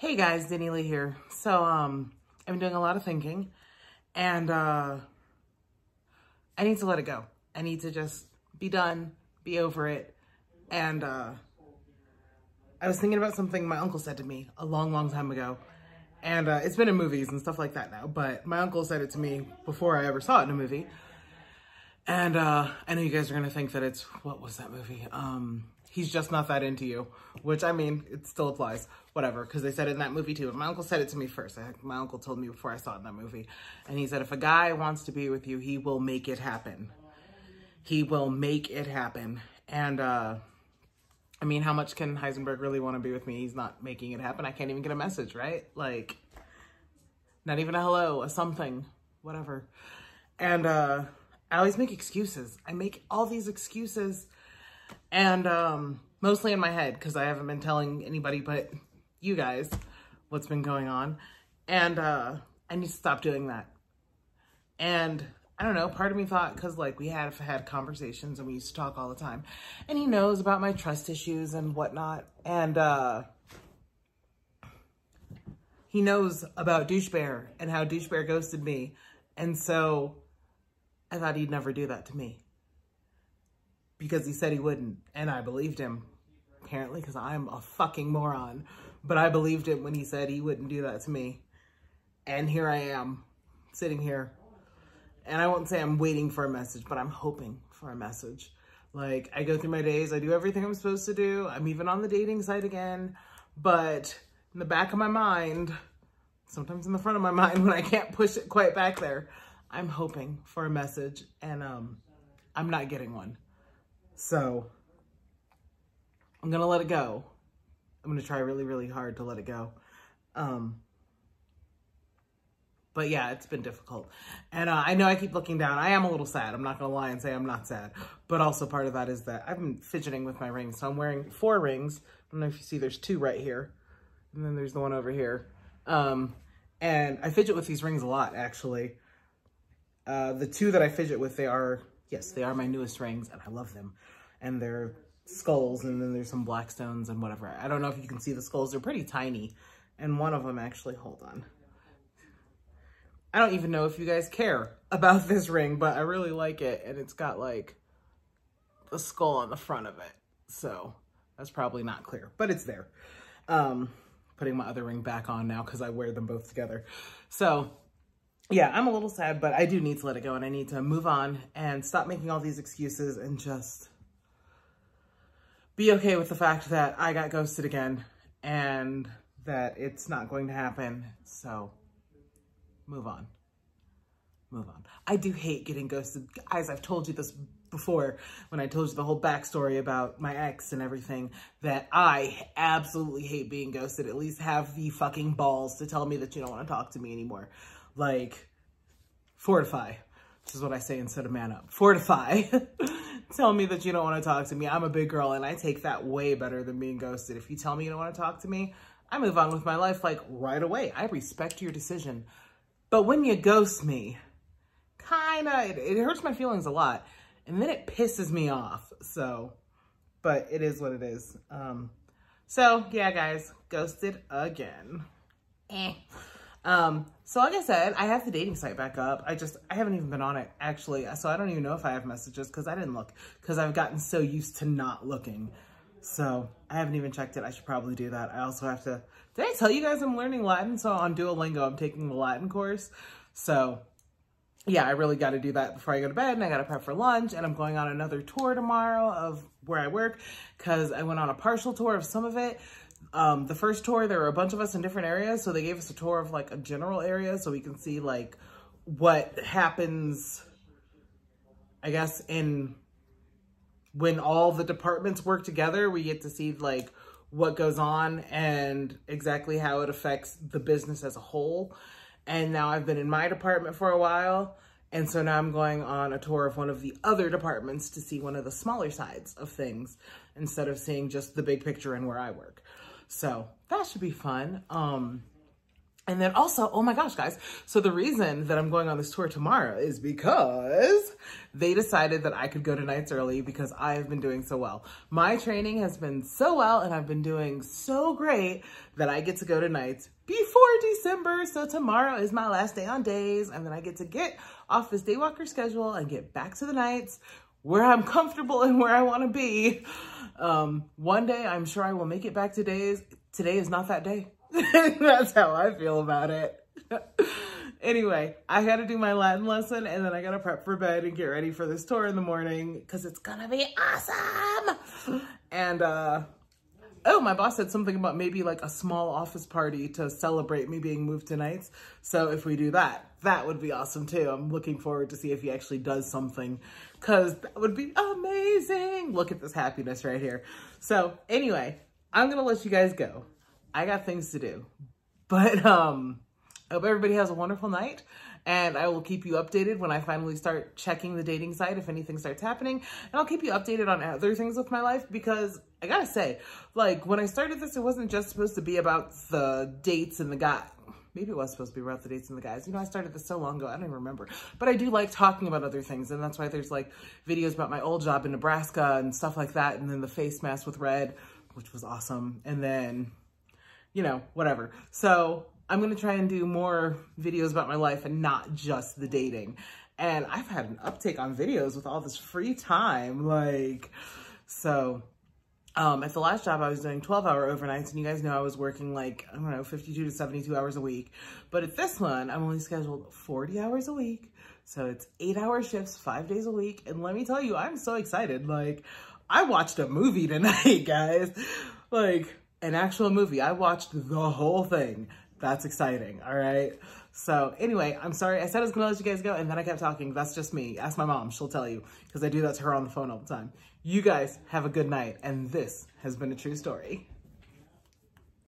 Hey guys, Deni Lee here. So, um, I've been doing a lot of thinking and, uh, I need to let it go. I need to just be done, be over it. And, uh, I was thinking about something my uncle said to me a long, long time ago. And, uh, it's been in movies and stuff like that now, but my uncle said it to me before I ever saw it in a movie. And, uh, I know you guys are gonna think that it's, what was that movie? Um, he's just not that into you, which I mean, it still applies, whatever, because they said it in that movie too. But my uncle said it to me first. I, my uncle told me before I saw it in that movie. And he said, if a guy wants to be with you, he will make it happen. He will make it happen. And, uh, I mean, how much can Heisenberg really want to be with me? He's not making it happen. I can't even get a message, right? Like, not even a hello, a something, whatever. And, uh, I always make excuses. I make all these excuses and um, mostly in my head because I haven't been telling anybody but you guys what's been going on. And uh, I need to stop doing that. And I don't know, part of me thought, because like we had had conversations and we used to talk all the time, and he knows about my trust issues and whatnot. And uh, he knows about Douche Bear and how Douche Bear ghosted me. And so I thought he'd never do that to me because he said he wouldn't. And I believed him, apparently, because I'm a fucking moron. But I believed him when he said he wouldn't do that to me. And here I am, sitting here. And I won't say I'm waiting for a message, but I'm hoping for a message. Like, I go through my days, I do everything I'm supposed to do. I'm even on the dating site again. But in the back of my mind, sometimes in the front of my mind when I can't push it quite back there, I'm hoping for a message and um, I'm not getting one. So I'm going to let it go. I'm going to try really, really hard to let it go. Um, but yeah, it's been difficult. And uh, I know I keep looking down. I am a little sad. I'm not going to lie and say I'm not sad. But also part of that is that I've been fidgeting with my rings. So I'm wearing four rings. I don't know if you see there's two right here. And then there's the one over here. Um, and I fidget with these rings a lot, actually. Uh, the two that I fidget with, they are yes, they are my newest rings and I love them. And they're skulls and then there's some black stones and whatever. I don't know if you can see the skulls. They're pretty tiny. And one of them actually, hold on. I don't even know if you guys care about this ring, but I really like it. And it's got like a skull on the front of it. So that's probably not clear, but it's there. Um, putting my other ring back on now because I wear them both together. So yeah, I'm a little sad, but I do need to let it go and I need to move on and stop making all these excuses and just be okay with the fact that I got ghosted again and that it's not going to happen. So move on. Move on. I do hate getting ghosted. Guys, I've told you this before when I told you the whole backstory about my ex and everything that I absolutely hate being ghosted. At least have the fucking balls to tell me that you don't want to talk to me anymore like fortify. This is what I say instead of man up. Fortify. tell me that you don't want to talk to me. I'm a big girl and I take that way better than being ghosted. If you tell me you don't want to talk to me, I move on with my life like right away. I respect your decision. But when you ghost me, kind of, it, it hurts my feelings a lot. And then it pisses me off. So, but it is what it is. Um, so yeah, guys, ghosted again. Eh. Um, so like I said, I have the dating site back up. I just, I haven't even been on it actually. So I don't even know if I have messages because I didn't look because I've gotten so used to not looking. So I haven't even checked it. I should probably do that. I also have to, did I tell you guys I'm learning Latin? So on Duolingo, I'm taking the Latin course. So yeah, I really got to do that before I go to bed and I got to prep for lunch and I'm going on another tour tomorrow of where I work because I went on a partial tour of some of it. Um, the first tour, there were a bunch of us in different areas. So they gave us a tour of like a general area so we can see like what happens, I guess, in when all the departments work together, we get to see like what goes on and exactly how it affects the business as a whole. And now I've been in my department for a while. And so now I'm going on a tour of one of the other departments to see one of the smaller sides of things instead of seeing just the big picture and where I work. So that should be fun. Um, And then also, oh my gosh, guys. So the reason that I'm going on this tour tomorrow is because they decided that I could go to nights early because I have been doing so well. My training has been so well and I've been doing so great that I get to go to nights before December. So tomorrow is my last day on days and then I get to get off this daywalker schedule and get back to the nights where I'm comfortable and where I want to be. Um, one day I'm sure I will make it back to days. Today is not that day. That's how I feel about it. anyway, I got to do my Latin lesson and then I got to prep for bed and get ready for this tour in the morning because it's going to be awesome. And, uh, oh, my boss said something about maybe like a small office party to celebrate me being moved to nights. So if we do that, that would be awesome too. I'm looking forward to see if he actually does something because that would be amazing. Look at this happiness right here. So anyway, I'm going to let you guys go. I got things to do. But um, I hope everybody has a wonderful night. And I will keep you updated when I finally start checking the dating site if anything starts happening. And I'll keep you updated on other things with my life because I gotta say, like when I started this, it wasn't just supposed to be about the dates and the guy. Maybe it was supposed to be about the dates and the guys. You know, I started this so long ago, I don't even remember. But I do like talking about other things. And that's why there's like videos about my old job in Nebraska and stuff like that. And then the face mask with red, which was awesome. And then you know, whatever. So I'm to try and do more videos about my life and not just the dating. And I've had an uptake on videos with all this free time. Like, so um, at the last job, I was doing 12 hour overnights and you guys know I was working like, I don't know, 52 to 72 hours a week. But at this one, I'm only scheduled 40 hours a week. So it's eight hour shifts, five days a week. And let me tell you, I'm so excited. Like I watched a movie tonight, guys. Like an actual movie. I watched the whole thing. That's exciting, all right? So anyway, I'm sorry. I said I was gonna let you guys go and then I kept talking. That's just me. Ask my mom, she'll tell you because I do that to her on the phone all the time. You guys have a good night and this has been a true story.